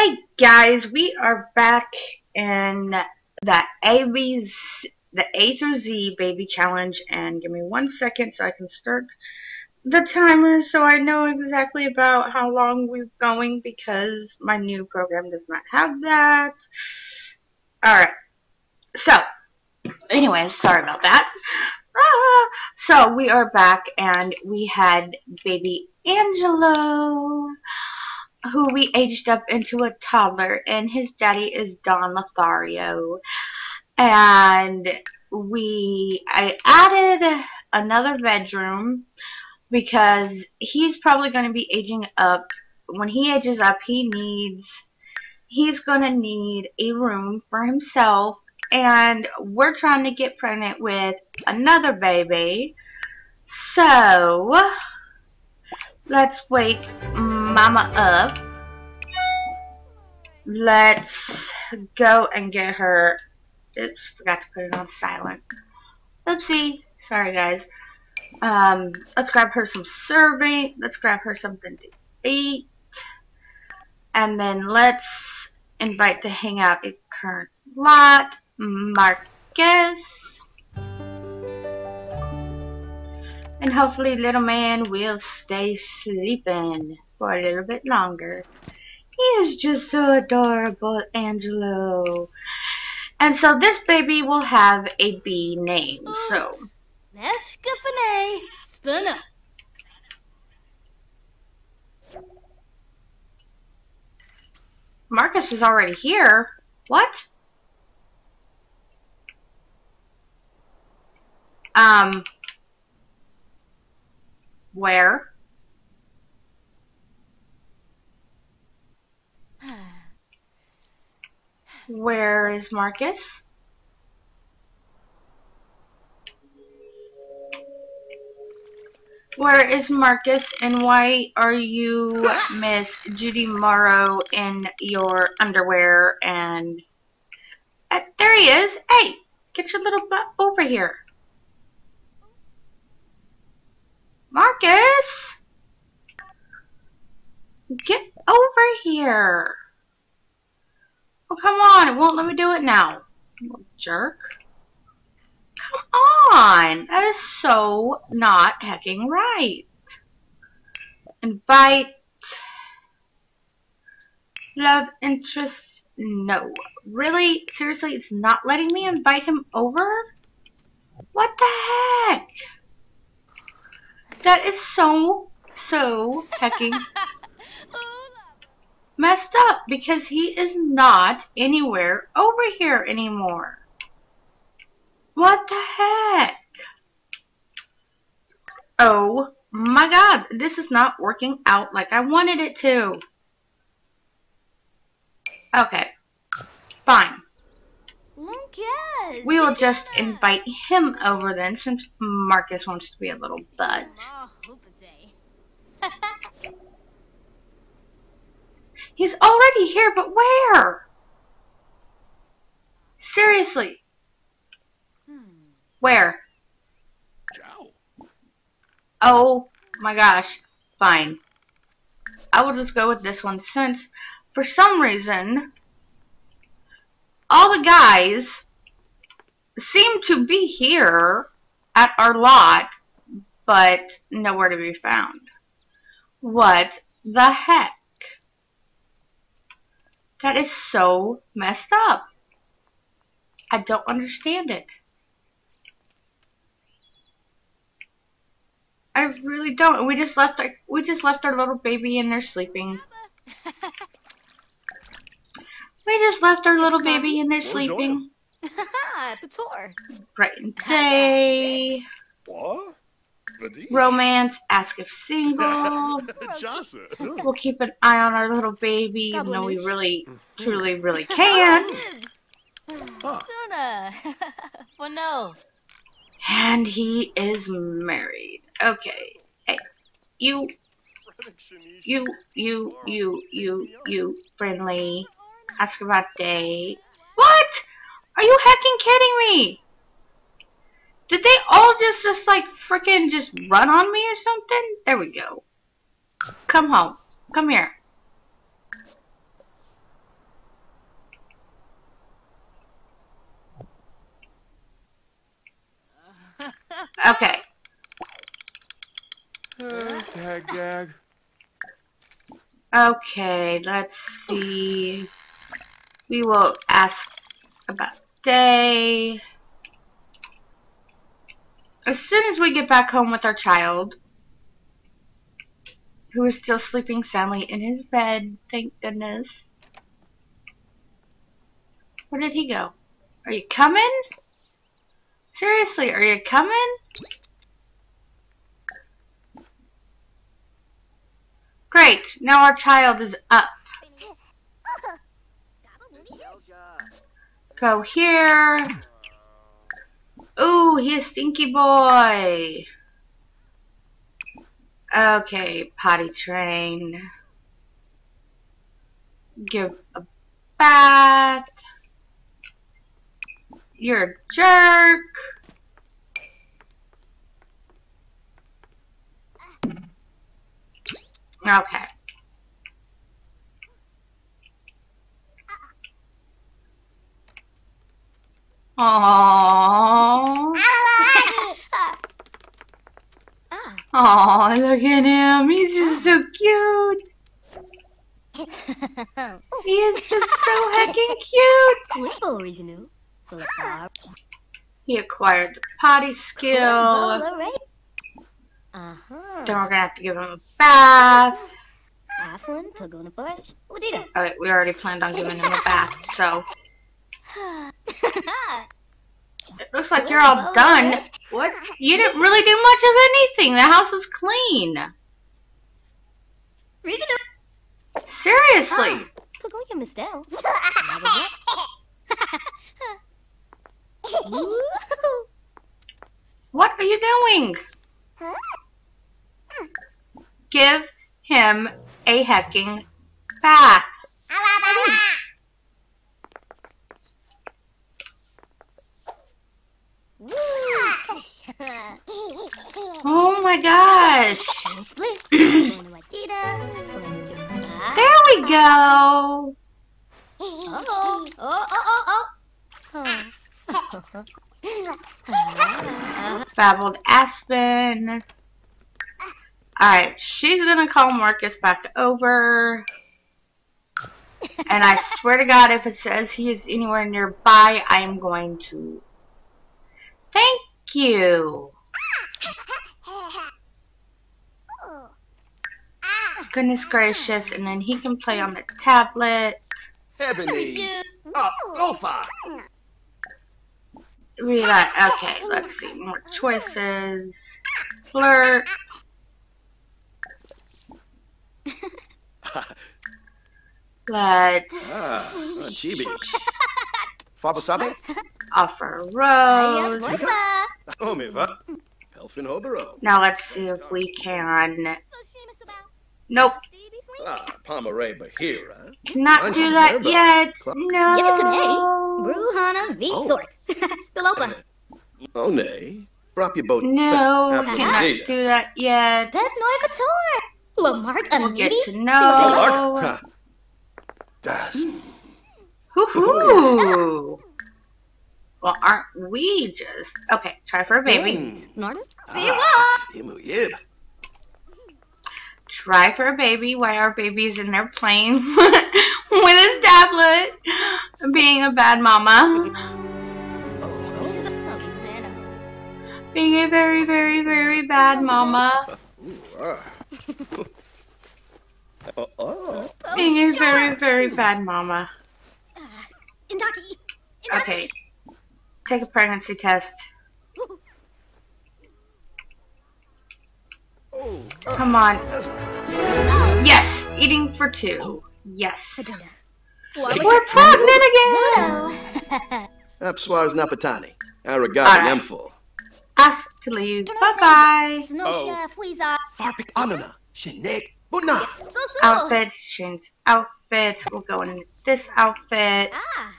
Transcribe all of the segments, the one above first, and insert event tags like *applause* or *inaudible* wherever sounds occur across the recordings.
Hey guys, we are back in the AB's the A through Z baby challenge and give me one second so I can start the timer so I know exactly about how long we're going because my new program does not have that. Alright. So, anyways, sorry about that. Ah, so we are back and we had baby Angelo who we aged up into a toddler, and his daddy is Don Lothario. And we, I added another bedroom because he's probably going to be aging up. When he ages up, he needs, he's going to need a room for himself. And we're trying to get pregnant with another baby. So, let's wake mama up. Let's go and get her. Oops, forgot to put it on silent. Oopsie. Sorry, guys. Um, let's grab her some serving. Let's grab her something to eat. And then let's invite to hang out a current lot, Marcus. And hopefully little man will stay sleeping for a little bit longer. He is just so adorable, Angelo. And so this baby will have a B name, so. Nescafene Spinner. Marcus is already here. What? Um, where? Where is Marcus? Where is Marcus and why are you Miss Judy Morrow in your underwear and... Uh, there he is! Hey! Get your little butt over here. Marcus! Get over here. Oh, come on. It won't let me do it now. jerk. Come on. That is so not hecking right. Invite. Love interest. No. Really? Seriously? It's not letting me invite him over? What the heck? That is so, so hecking *laughs* messed up because he is not anywhere over here anymore. What the heck? Oh my god, this is not working out like I wanted it to. Okay, fine. We will just invite him over then since Marcus wants to be a little bud. *laughs* He's already here, but where? Seriously. Hmm. Where? Oh my gosh. Fine. I will just go with this one since for some reason all the guys seem to be here at our lot but nowhere to be found. What the heck? That is so messed up. I don't understand it. I really don't. We just left our we just left our little baby in there sleeping. *laughs* we just left our little baby in there sleeping. *laughs* the tour. Bright and day. What? Romance, ask if single. *laughs* we'll keep an eye on our little baby, even though we really, truly, really *laughs* can't. Suna. *laughs* well, no. And he is married. Okay. Hey, you, you, you, you, you, you, friendly. Ask about day. What? Are you hecking kidding me? Did they all just just like freaking just run on me or something? There we go. Come home. Come here. Okay. Gag, gag. Okay, let's see. We will ask about day. As soon as we get back home with our child, who is still sleeping soundly in his bed, thank goodness. Where did he go? Are you coming? Seriously, are you coming? Great, now our child is up. *laughs* Go here. Ooh, he's stinky boy. Okay, potty train. Give a bath. You're a jerk. Okay. Aww. Aw, look at him. He's just so cute. He is just so heckin' cute. He acquired the potty skill. Uh-huh. Then we're gonna have to give him a bath. Aflin, Pagona Forge. Udita. Alright, we already planned on giving him a bath, so it looks like you're all done. What? You didn't really do much of anything. The house was clean. Regional. Seriously. *laughs* *laughs* What are you doing? Give him a hecking bath. *laughs* Oh my gosh. *coughs* There we go. Oh, oh, oh, oh, oh. Babbled Aspen. Alright, she's gonna call Marcus back over. And I swear to God, if it says he is anywhere nearby, I am going to. Thank you. Goodness gracious, and then he can play on the tablet. Ebony. Oh, go. We got, okay, let's see, more choices. Flirt. *laughs* Let's Ah, chibi. Fabasabi? offer a rose. Oh, me va. Elfin Hobaro. Now let's see if we can. Nope, Ah, Pomeray Bahira. cannot do that yet. No. Give it to me. Bruhana Vitsort. Galopa. Oh, nay. Drop your boat. No, After cannot data. do that yet. Pep Noivator. Lamarck We'll get to Oh, know. Lark. Ha. Das. Hoo-hoo. Well, aren't we just... Okay, try for a baby. Norton. Ah, Imu Yib. Try for a baby while our baby's in there playing *laughs* with his tablet. Being a bad mama. Being a very, very, very bad mama. Ah. *laughs* oh, oh. Being a very, very bad mama. Indaki. Okay. Take a pregnancy test. Oh, Come on. that's Yes! Eating for two. Yes. Aduna. We're pregnant again! Apswars Napatani. Aragati Alright. Emful. Ask to leave. Bye bye. Snow Oh. Chef, Weezer. Farpik Anana. Shinek. Buna. So so. Outfits. Change outfits. We'll go in this outfit. Ah.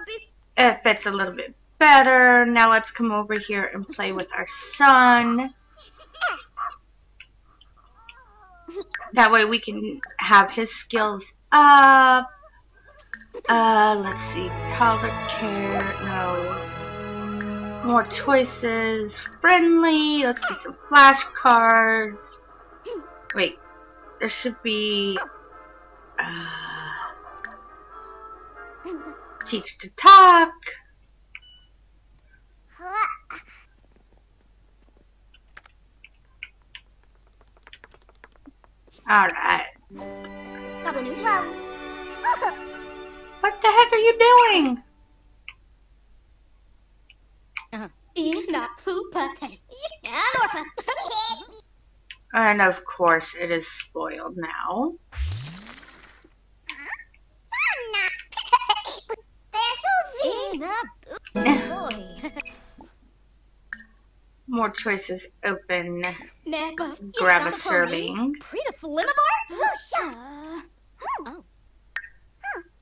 Flurby. It fits a little bit better. Now let's come over here and play with our son. That way we can have his skills up. Uh, let's see. Toddler care. No. More choices. Friendly. Let's do some flashcards. Wait. There should be... Uh, teach to talk. Alright. What the heck are you doing? Ina hoopate. And orphan. And of course, it is spoiled now. Ina boy. *laughs* More choices open. Grab a serving. Oh.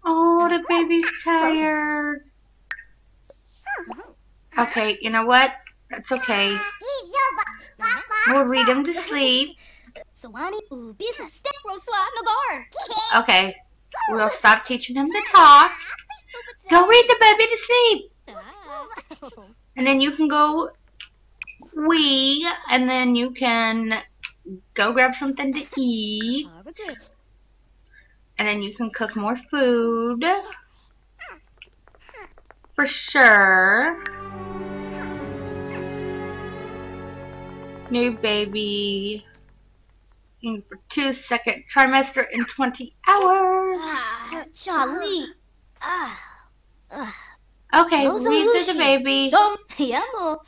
Oh, the baby's tired. Uh-huh. Okay, you know what? That's okay. We'll read him to sleep. Sawani ubisa step rosla nagar. Okay, we'll stop teaching him to talk. Go read the baby to sleep. Ah. And then you can go wee, and then you can go grab something to eat. Have a good. And then you can cook more food. For sure. New baby. In for two second trimester in 20 hours. Ah, Charlie. Ah. Okay, Those are read to the baby. Some yamo.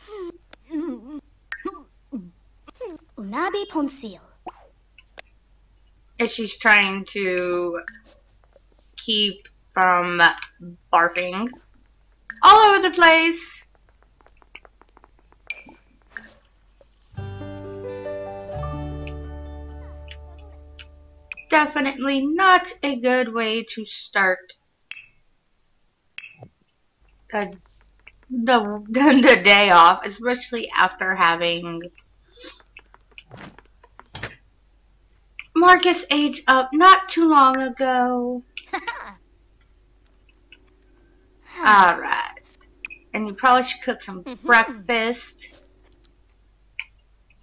Unabi ponsil. And she's trying to keep from barfing all over the place. Definitely not a good way to start the, the, *laughs* the day off, especially after having Marcus age up not too long ago. *laughs* Alright. And you probably should cook some *laughs* breakfast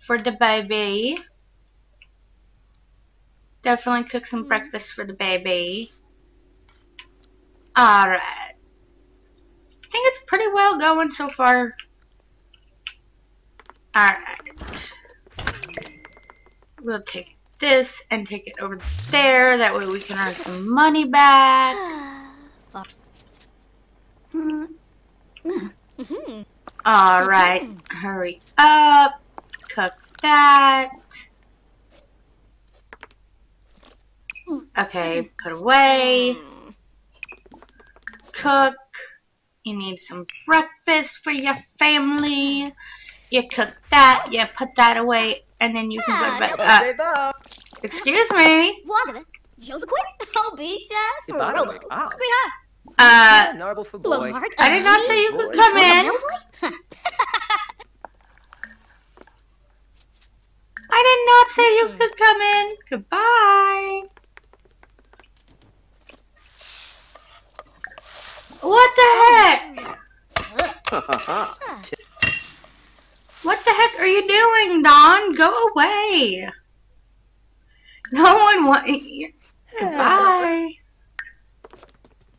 for the baby. Definitely cook some hmm. breakfast for the baby. Alright. I think it's pretty well going so far. Alright. We'll take this and take it over there. That way we can earn some money back. Alright, hurry up. Cook that. Okay, put away. Cook. You need some breakfast for your family. You cook that, you put that away, and then you can go to bed. Uh, excuse me. Wagga. Joseph quit. Oh, be shy for Ibarra, Robo. ah. Behind. Uh, Narble for boy. Lamarck. I did not say you could come in. *laughs* I did not say you could come in. Goodbye. What the heck? Ha ha ha. What the heck are you doing, Don? Go away. No one want. Goodbye. *laughs*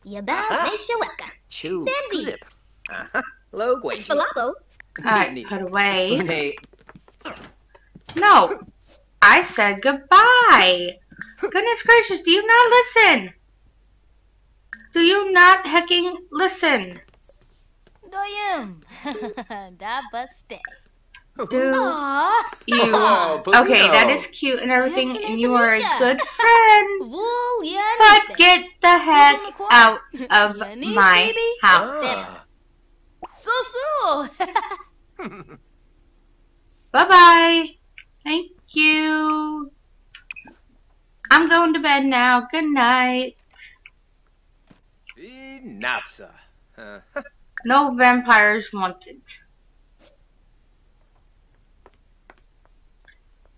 Yabal Aha. Meshawaka. Chew. Dempsey. Zip. Uh-huh. Low Guay. Falabo. Alright, put away. No. I said goodbye. *laughs* Goodness gracious, do you not listen? Do you not hecking listen? Doyum. *laughs* Da baste. *laughs* Do Aww. you? Oh, Okay, that Polino. cute and everything, Just and you are a good friend. *laughs* But get the heck out of my baby? house. Ah. So so. Bye bye. Thank you. I'm going to bed now. Good night. Napsa. Uh, No vampires wanted.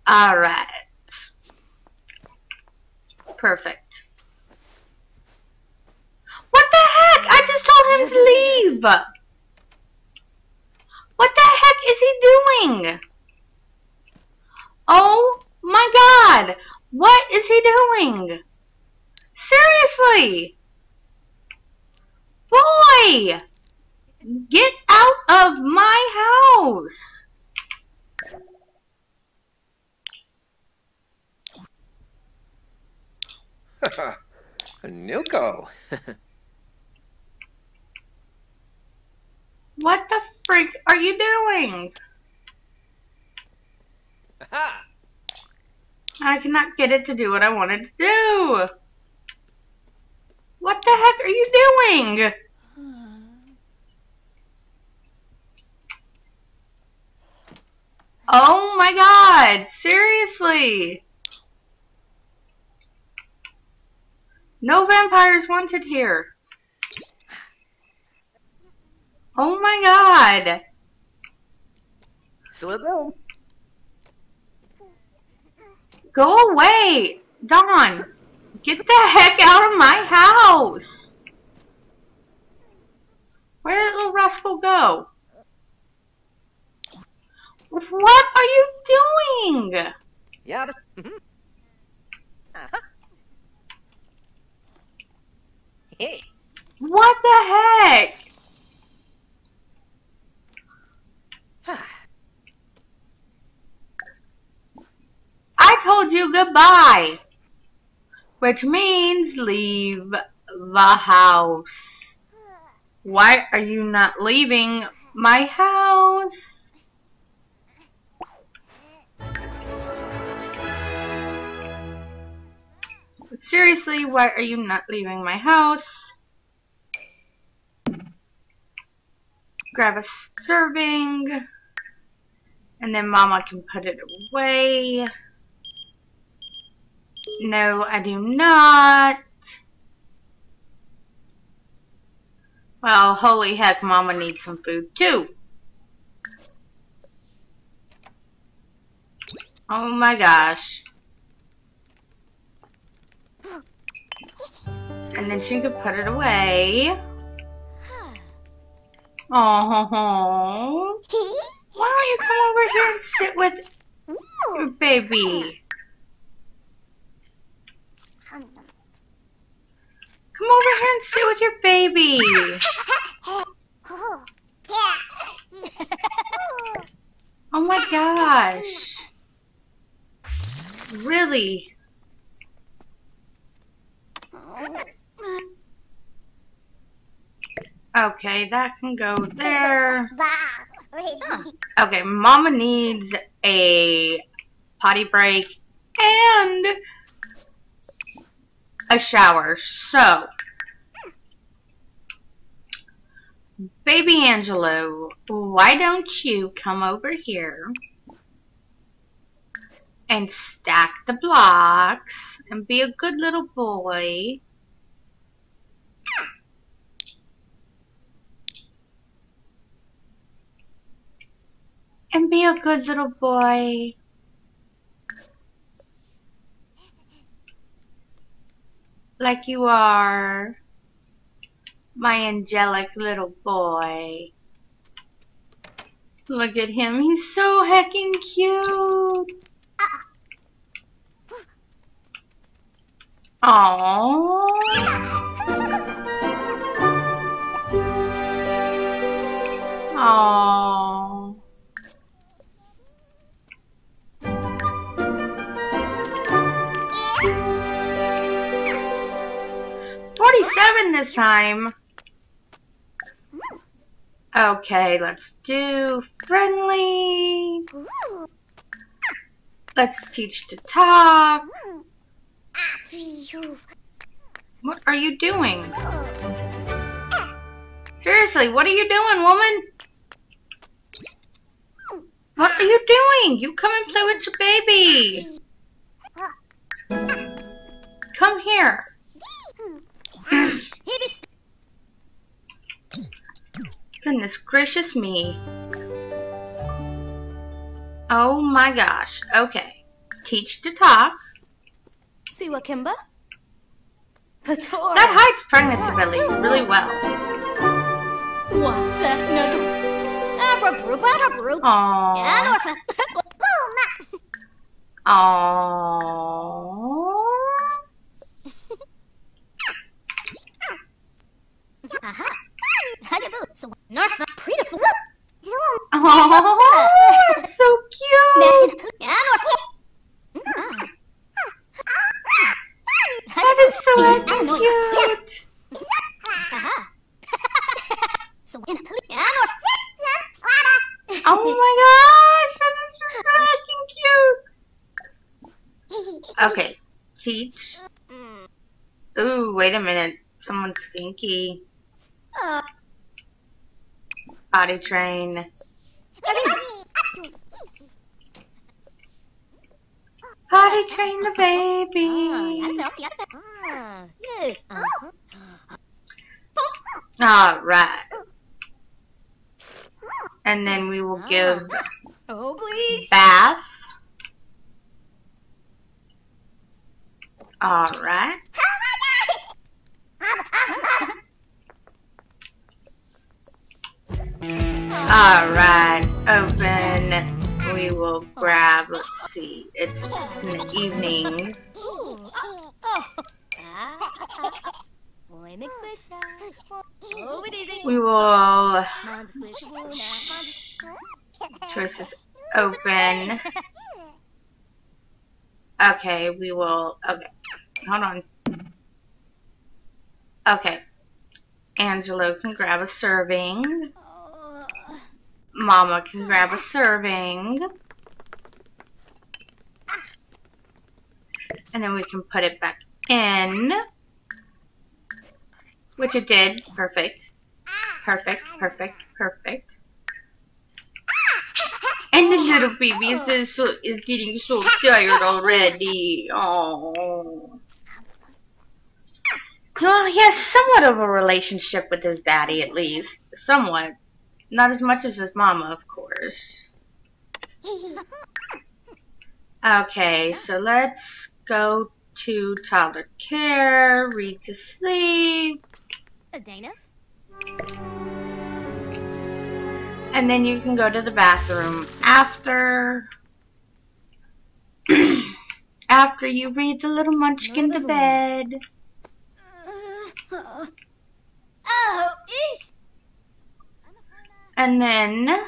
Alright. Perfect. What the heck? I just told him to leave. What the heck is he doing? Oh my god! What is he doing? Seriously! Boy! Get out of my house! *laughs* Nuko. *laughs* What the freak are you doing? Ha! I cannot get it to do what I wanted to do. What the heck are you doing? Oh my god, seriously. No vampires wanted here. Oh my god. Slip home. Go away! Don! Get the heck out of my house! Where did little rascal go? What are you doing? Yeah. that's- mhm. Uh-huh. Hey. What the heck? *sighs* I told you goodbye. Which means leave the house. Why are you not leaving my house? Seriously, why are you not leaving my house? Grab a serving. And then mama can put it away. No, I do not. Well, holy heck, mama needs some food too. Oh my gosh. And then she could put it away. Oh, *laughs* why don't you come over here and sit with your baby? Come over here and sit with your baby. *laughs* Oh my gosh. Really? Okay, that can go there. Okay, Mama needs a potty break and a shower. So, Baby Angelo, why don't you come over here and stack the blocks and be a good little boy? And be a good little boy. Like you are my angelic little boy. Look at him, he's so hecking cute. Aww. Aww. Forty-seven this time. Okay, let's do friendly. Let's teach to talk. What are you doing? Seriously, what are you doing, woman? What are you doing? You come and play with your baby. Come here. Goodness gracious me. Oh my gosh. Okay. Teach to talk. See what, Kimba? Patora. That hides pregnancy belly really well. What's that? No, don't. Bra Brew Bra Brew. And Aww. Aww. Aha. Hugaboo. So Norfa. Pretty fool. Aww. That's so cute. Ah. That is so And effing Orpha. cute. Aha. *laughs* So in and Orpha. Oh my gosh, that is so fucking cute. Okay, teach. Ooh, wait a minute. Someone's stinky. Uh, Potty train. Potty train the baby. Uh-huh. Alright. And then we will give Oh, please. bath. Alright. Alright, open. We will grab, let's see, it's in the evening. We will Mom, the squisha, woo, nah, choice this open. Okay, we will, okay, hold on. Okay. Angelo can grab a serving. Mama can grab a serving. And then we can put it back in. Which it did. Perfect. Perfect, perfect, perfect. And the little baby is, so, is getting so tired already. Oh. Well, he has somewhat of a relationship with his daddy, at least. Somewhat. Not as much as his mama, of course. Okay, so let's go to toddler care, read to sleep, Dana? and then you can go to the bathroom after. *clears throat* after you read the little munchkin to bed. Uh, oh, ish. And then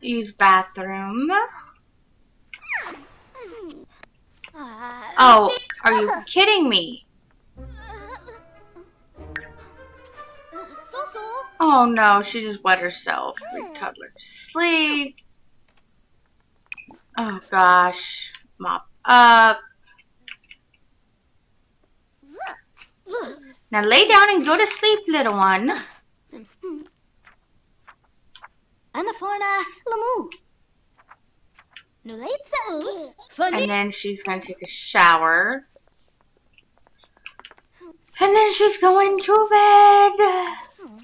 use bathroom. Oh, are you kidding me? Oh no, she just wet herself. Toddler to sleep. Oh gosh. Mop up. Now lay down and go to sleep, little one. Hmm. Anaforna Lamu. Nulatsa Oots. And then she's going to take a shower. And then she's going to bed.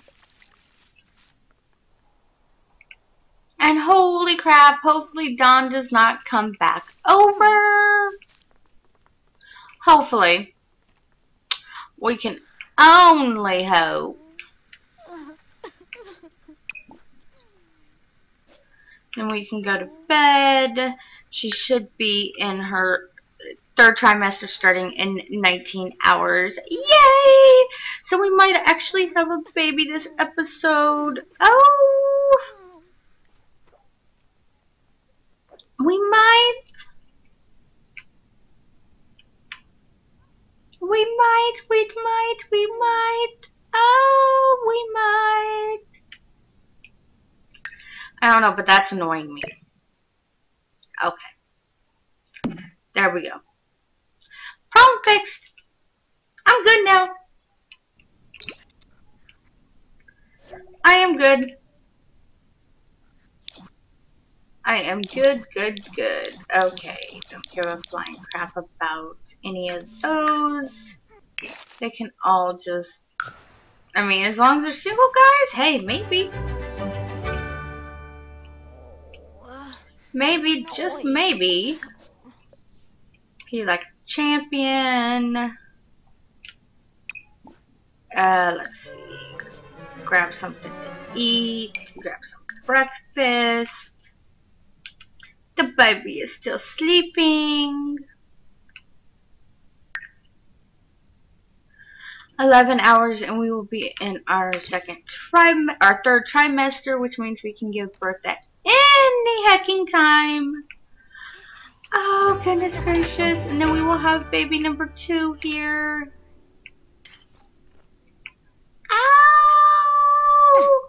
And holy crap, hopefully Don does not come back over. Hopefully. We can only hope. And we can go to bed. She should be in her third trimester starting in 19 hours. Yay! So we might actually have a baby this episode. Oh! We might. We might, we might, we might. Oh, we might. I don't know, but that's annoying me. Okay. There we go. Problem fixed. I'm good now. I am good. I am good, good, good. Okay, don't give a flying crap about any of those. They can all just... I mean, as long as they're single guys, hey, maybe. Maybe, just maybe. Be like champion. Uh, let's see. grab something to eat, grab some breakfast. The baby is still sleeping. 11 hours and we will be in our second trim our third trimester which means we can give birth at any hecking time oh goodness gracious and then we will have baby number two here Ow!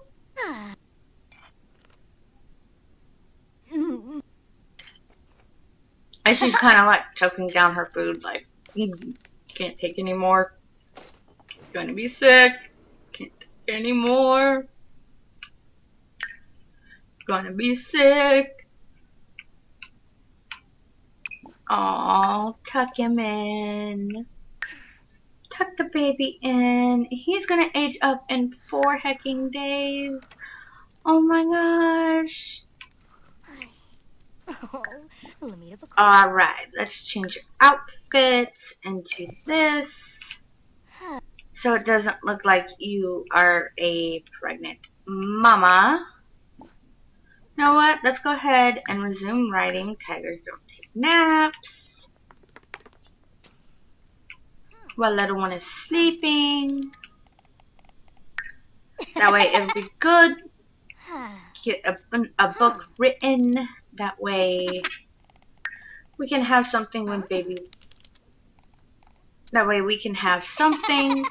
and she's kind of like choking down her food like hmm, can't take anymore. Gonna be sick. Can't take anymore. Gonna be sick. Oh, tuck him in. Tuck the baby in. He's gonna age up in four hecking days. Oh my gosh. *laughs* Alright, let's change your outfits into this so it doesn't look like you are a pregnant mama. You know what? Let's go ahead and resume writing. Tigers don't take naps. While little one is sleeping. That way it'll be good. Get a, a book written. That way we can have something when baby that way we can have something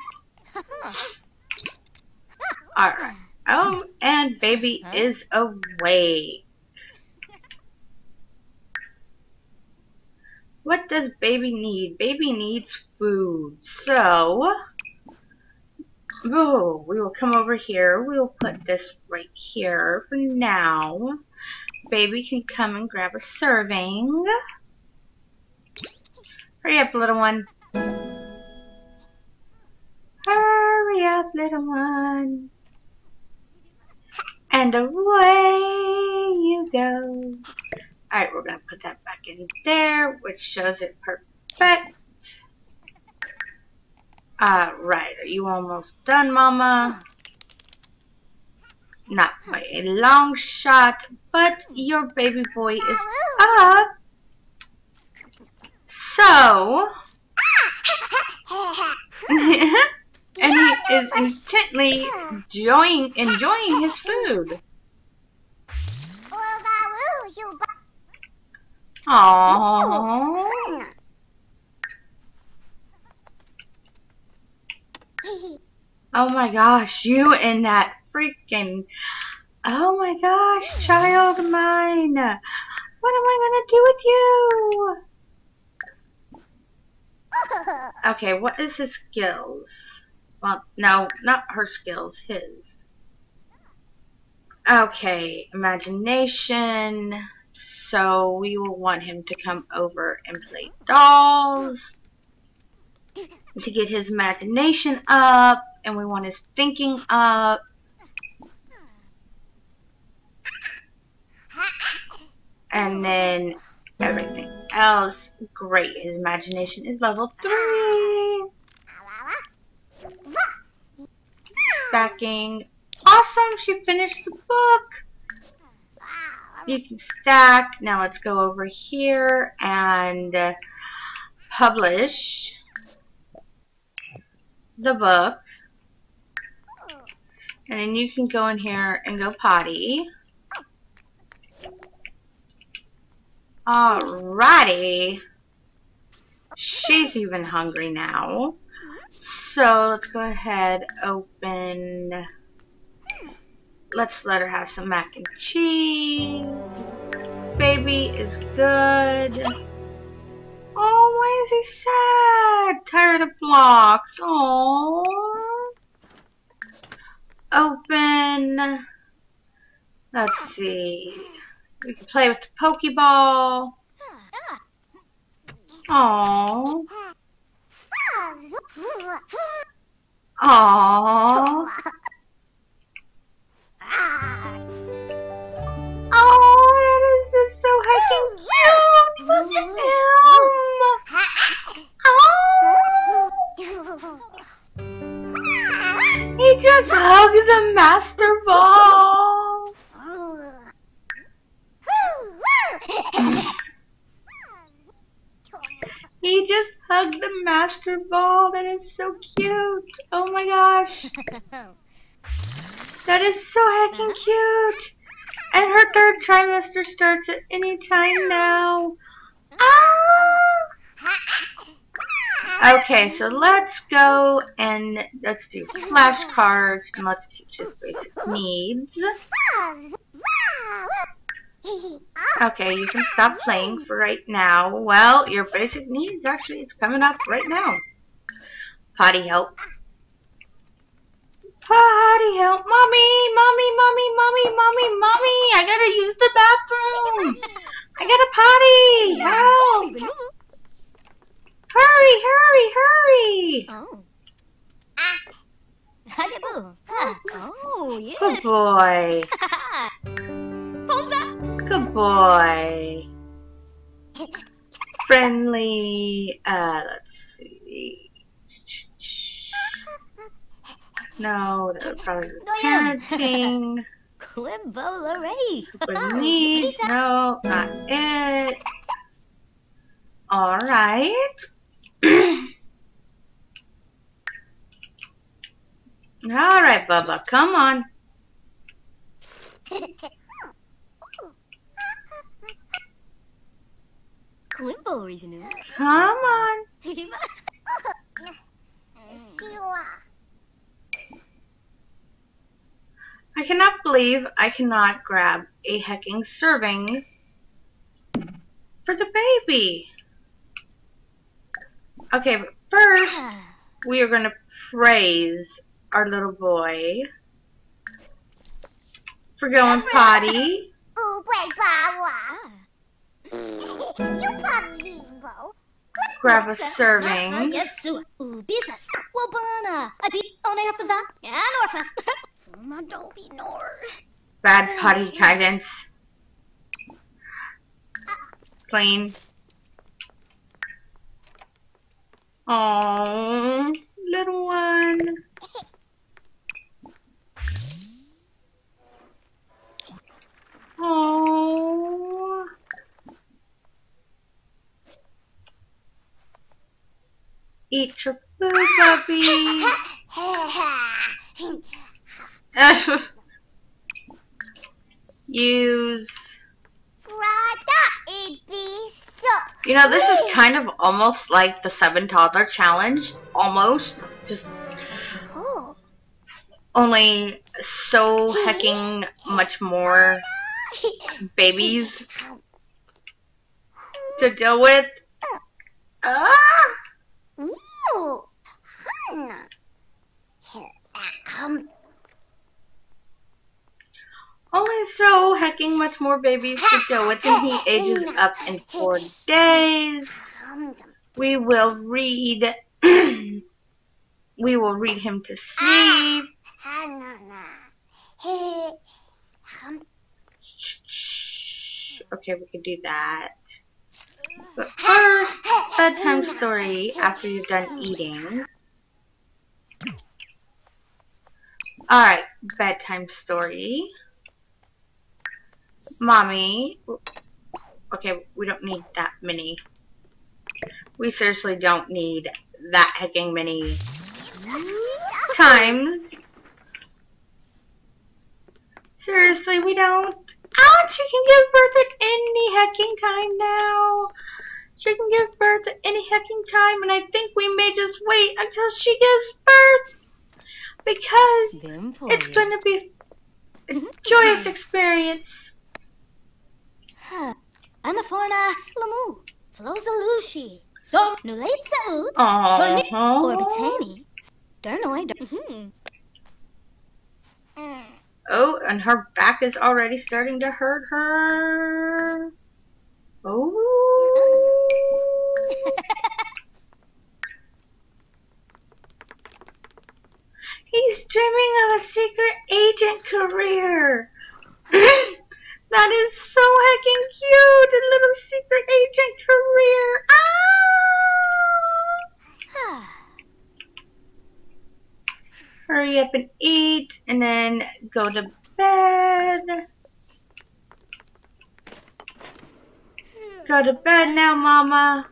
Alright. Oh, and baby huh? is awake. What does baby need? Baby needs food. So, oh, we will come over here. We will put this right here for now. Baby can come and grab a serving. Hurry up, little one. Hurry up, little one. And away you go. Alright, we're going to put that back in there, which shows it perfect. Alright, are you almost done, Mama? Not by a long shot, but your baby boy is up. So... *laughs* *laughs* and he is intently enjoying, enjoying his food. Aww. Oh my gosh, you and that freaking... Oh my gosh, child mine. What am I gonna do with you? *laughs* Okay, what is his skills? Well, no, not her skills, his. Okay, imagination. So we will want him to come over and play dolls. To get his imagination up. And we want his thinking up. And then everything else. Great. His imagination is level 3. Stacking. Awesome. She finished the book. You can stack. Now let's go over here and uh, publish the book. And then you can go in here and go potty. Alrighty. She's even hungry now. So let's go ahead, open. Let's let her have some mac and cheese. Baby is good. Oh, why is he sad? Tired of blocks. Oh. Open. Let's see. We can play with the Pokeball. Aww. Aww. Oh, that is just so heckin' cute. Look at him. *laughs* Oh. He just hugged the master ball. Hugged the master ball. That is so cute. Oh my gosh. That is so heckin' cute. And her third trimester starts at any time now. Ah! Okay, so let's go and let's do flashcards and let's teach his basic needs. Okay, you can stop playing for right now. Well, your basic needs actually is coming up right now. Potty help. Potty help. Mommy, mommy, mommy, mommy, mommy, mommy. I gotta use the bathroom. I gotta potty. Help. Hurry, hurry, hurry. Oh. *laughs* Oh, yeah. Oh, Good boy. *laughs* Friendly. Uh, let's see. No, that would probably be parenting. *laughs* Quimbolary. Good *laughs* needs. No, not it. All right. *clears throat* All right, Bubba, come on. *laughs* Quimbo original. Come on. I cannot believe I cannot grab a hecking serving for the baby. Okay, but first we are going to praise our little boy for going potty. Grab a serving. Yes, su. Ubisas. Wabana. Adi. Onay hafaza. And orphan. Ma don't be nor. Bad potty guidance. Plain. Oh, little one. *laughs* Oh. Eat your food, puppy. *laughs* Use. You know, this is kind of almost like the seven toddler challenge. Almost. Just only so hecking much more babies to deal with. *laughs* Ah! Ah! Only so hecking much more babies to deal with, and he ages up in four days. We will read. *clears throat* we will read him to sleep. Okay, we can do that. But first, bedtime story after you've done eating. Alright, bedtime story. Mommy. Okay, we don't need that many. We seriously don't need that hecking many times. Seriously, we don't. Oh, she can give birth at any hecking time now. She can give birth at any hecking time, and I think we may just wait until she gives birth. Because it's going to be a mm-hmm. joyous experience. Anaforna Lamu. Floza Lushi. So, Nulatsa Oots. Funny. Uh-huh. Aww. Orbitani. Dernoy. Mhm. Mm. Oh, and her back is already starting to hurt her. Oh. He's dreaming of a secret agent career. *gasps* that is so hecking cute. A little secret agent career. Ah! hurry up and eat, and then go to bed. Go to bed now, Mama.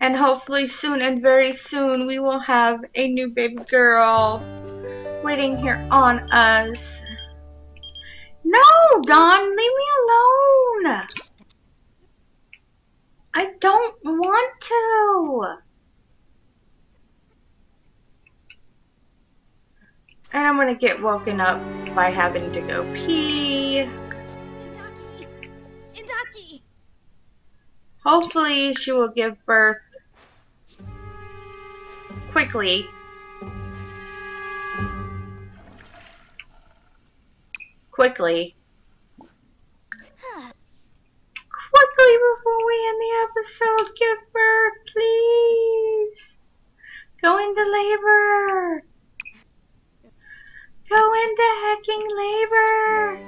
And hopefully soon and very soon we will have a new baby girl waiting here on us. No, Don, leave me alone. I don't want to. And I'm gonna get woken up by having to go pee. Indaki! Indaki! Hopefully she will give birth quickly. Quickly. Quickly before we end the episode, give birth, please. Go into labor. Go into hecking labor.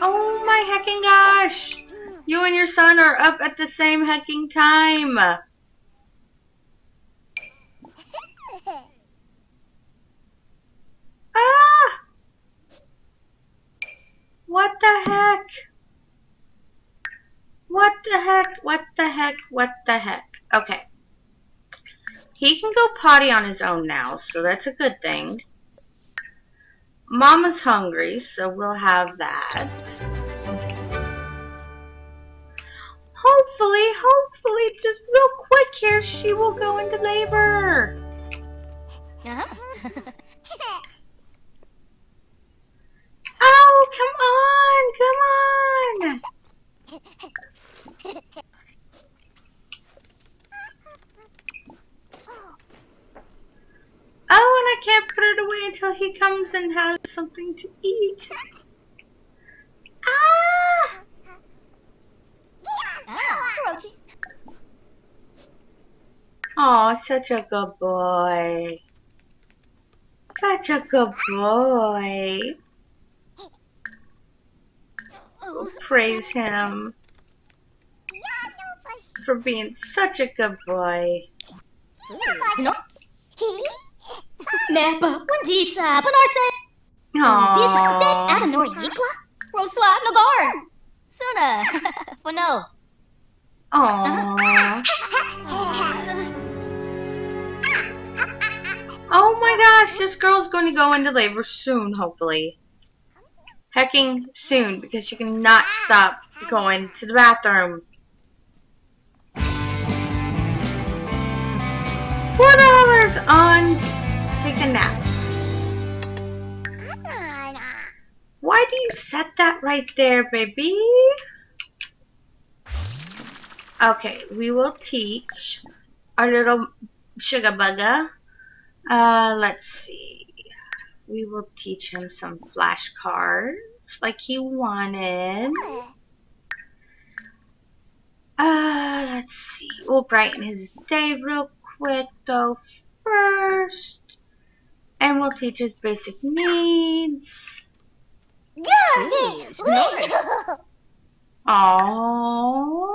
Oh my hecking gosh. You and your son are up at the same hecking time. Ah! What the heck? What the heck? What the heck? What the heck? Okay. He can go potty on his own now, so that's a good thing. Mama's hungry, so we'll have that. Hopefully, hopefully, just real quick here, she will go into labor. *laughs* *laughs* Uh-huh. Oh, come on, come on. Oh, and I can't put it away until he comes and has something to eat. Ah! Oh, such a good boy. Such a good boy. Praise him for being such a good boy. no. Nè, bờ quân gì sa pa nor se. Biết sắc ste Aww. ana nor yikla. Rosla no gar. Suna. *laughs* Well no. Aww. Oh my gosh, this girl's going to go into labor soon, hopefully. Hecking soon, because she cannot stop going to the bathroom. Four dollars on take a nap. Why do you set that right there, baby? Okay, we will teach our little sugar bugger. Uh, let's see. We will teach him some flashcards like he wanted. Uh, let's see. We'll brighten his day real quick though first. And we'll teach his basic needs. Please, no. Aww.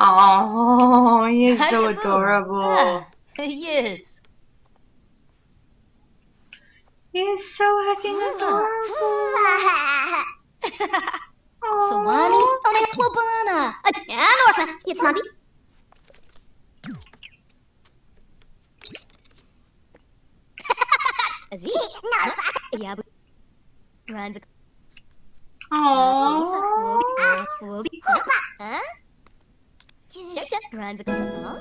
Aww, he's so adorable. Ah, Yes. He's so hecking adorable. On Wabana. An orphan. It's not Azi. Yabu. Runs Aww. Wobi. Huh? Shuk shuk. Runs a. Huh?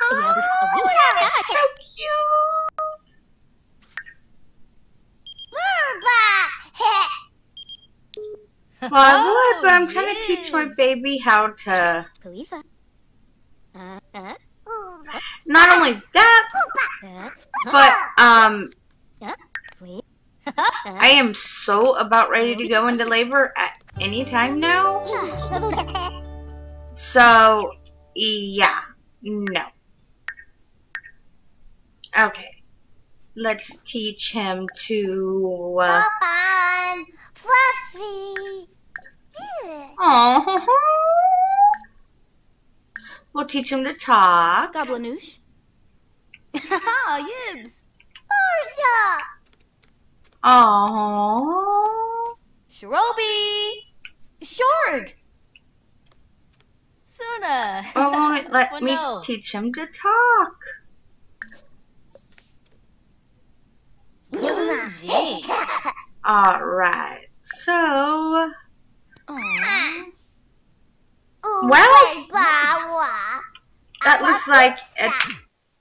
Oh, that's so cute. Well, I would, but I'm trying to teach my baby how to. Uh, uh, Not only that, uh, but um. I am so about ready to go into labor at any time now. So, yeah, no. Okay, let's teach him to. Uh, Fluffy. Aww. We'll teach him to talk. Goblinoosh. Haha, *laughs* oh, Yibs. Ursa. Aww. Shroby. Shorg. Suna. Why won't *laughs* let Well, me no. teach him to talk? Yuji. Alright, so... Aw. Well- That looks like it's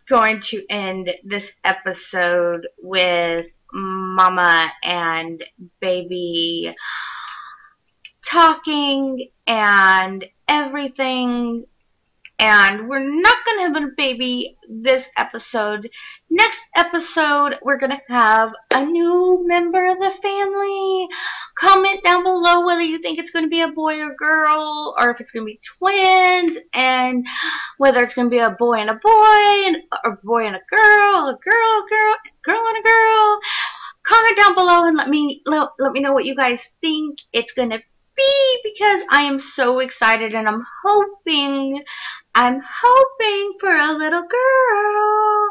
going to end this episode with Mama and Baby talking and everything. And we're not going to have a baby this episode. Next episode, we're going to have a new member of the family. Comment down below whether you think it's going to be a boy or girl, or if it's going to be twins, and whether it's going to be a boy and a boy, and a boy and a girl, a girl, girl, girl and a girl. Comment down below and let me let, let me know what you guys think it's going to be because I am so excited and I'm hoping I'm hoping for a little girl.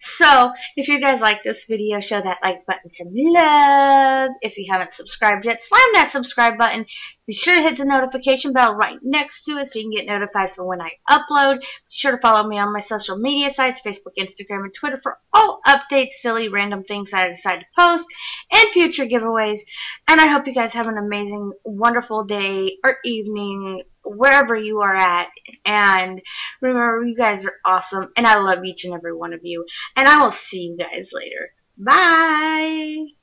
So, if you guys like this video, show that like button some love. If you haven't subscribed yet, slam that subscribe button. Be sure to hit the notification bell right next to it so you can get notified for when I upload. Be sure to follow me on my social media sites, Facebook, Instagram, and Twitter for all updates, silly, random things that I decide to post, and future giveaways. And I hope you guys have an amazing, wonderful day or evening, wherever you are at. And remember, you guys are awesome, and I love each and every one of you. And I will see you guys later. Bye!